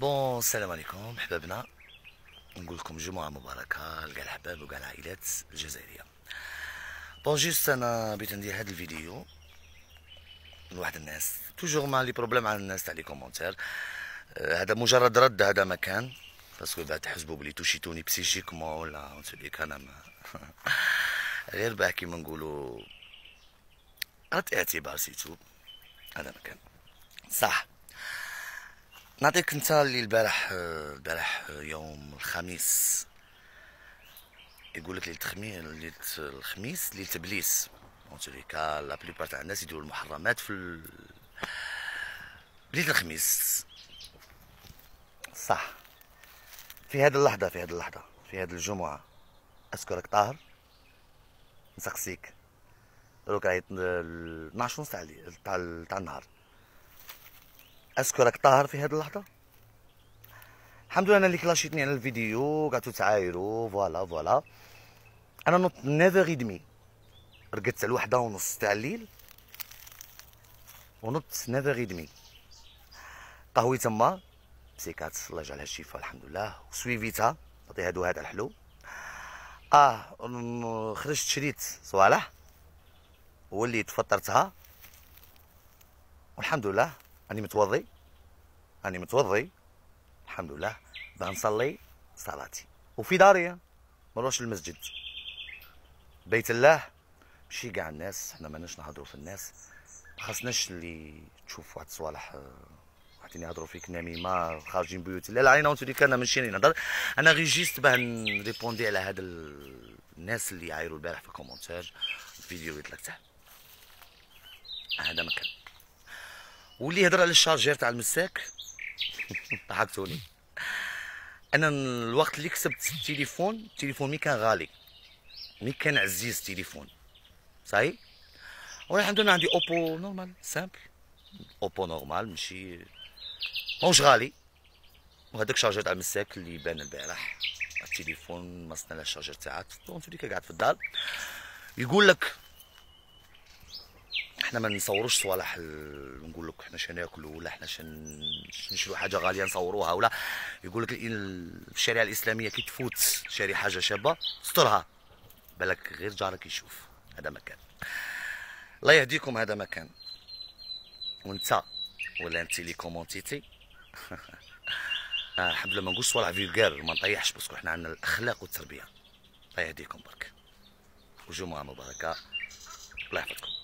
bon السلام عليكم حبابنا نقول لكم جمعة مباركة لكاع الحباب وكاع العائلات الجزائرية bon juste أنا بغيت ندير هذا الفيديو لواحد الناس toujours مع les problèmes على الناس تاع les commentaires هذا مجرد رد هذا ما كان parce que بعد تحسبوا بلي توشيتوني psychiquement ولا اونتوليك أنا ما غير باه كيما نقولوا رد اعتبار c'est tout هذا ما كان صح نعطيك انت اللي البارح البارح يوم الخميس. يقول لك ليلة الخميس ليلة الخميس ليلة إبليس. اونتوليكا لا بليبار تاع الناس يديروا المحرمات في. ليلة الخميس. صح. في هذه اللحظة في هذه اللحظة في هذه الجمعة أذكرك طاهر؟ نسقسيك. دروك راهي 12 ونص تاع تاع النهار. أذكرك طاهر في هذه اللحظة؟ الحمد لله أنا اللي كلاشيتني على الفيديو قعدتوا تعايروا فوالا فوالا. أنا نوض نيفر دمي رقدت على الوحده ونص تاع الليل. ونضت نيفر دمي قهوي تما. مسيكات الله يجعلها الشفاء الحمد لله. وسويفيتها نعطيها هادو هذا الحلو. آه خرجت شريت صوالح. وليت فطرتها والحمد لله. راني متوضي. راني متوضي. الحمد لله. باه نصلي صلاتي. وفي داري ما نروحش المسجد. بيت الله. ماشي كاع الناس. حنا ماناش نهضروا في الناس. خاصناش اللي تشوف واحد الصوالح واحدين يهضروا فيك نميمة خارجين بيوت. لا علينا وانتو اللي كان ماشي نهضر. أنا غير juste باه نريبوندي على هاد الناس اللي يعايروا البارح في ال commentaire الفيديو اللي طلقته. هذا مكان. واللي يهضر على ال chargeur تاع المساك. ضحكتوني أنا الوقت اللي كسبت التليفون التليفون mais كان غالي. mais كان عزيز التليفون. صاي والحمد لله عندي Oppo normal simple Oppo normal ماشي. ماهوش غالي. وهذاك chargeur تاع المساك اللي بان البارح. التليفون ما صنع ال chargeur تاعك. donc انت قاعد في الدار. يقول لك إحنا ما نصوروش صوالح نقول لك إحنا شناكلوا ولا إحنا شن نشرو حاجة غالية نصوروها ولا. يقول لك الشريعة الإسلامية كي تفوت شاري حاجة شابة استرها بالك غير جارك يشوف. هذا مكان. الله يهديكم هذا مكان. وانت ولا انت اللي كومونتيتي. آه الحمد لله ما نقولش صوالح vulgaires ما نطيحش parce que إحنا عندنا الأخلاق والتربية. الله يهديكم برك. وجمعة مباركة. الله يحفظكم.